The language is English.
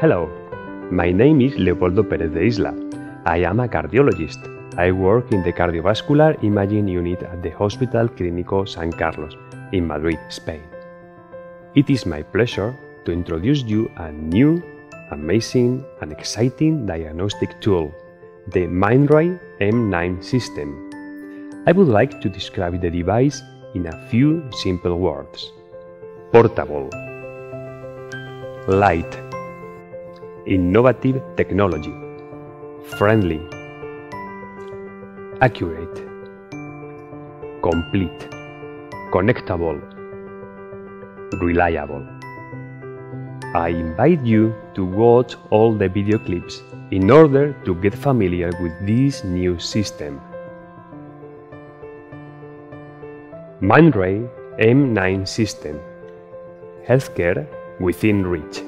Hello, my name is Leopoldo Perez de Isla. I am a cardiologist. I work in the cardiovascular imaging unit at the Hospital Clínico San Carlos in Madrid, Spain. It is my pleasure to introduce you a new, amazing, and exciting diagnostic tool, the Mindray M9 system. I would like to describe the device in a few simple words. Portable, light, innovative technology, friendly, accurate, complete, connectable, reliable. I invite you to watch all the video clips in order to get familiar with this new system. Mindray M9 System Healthcare within reach.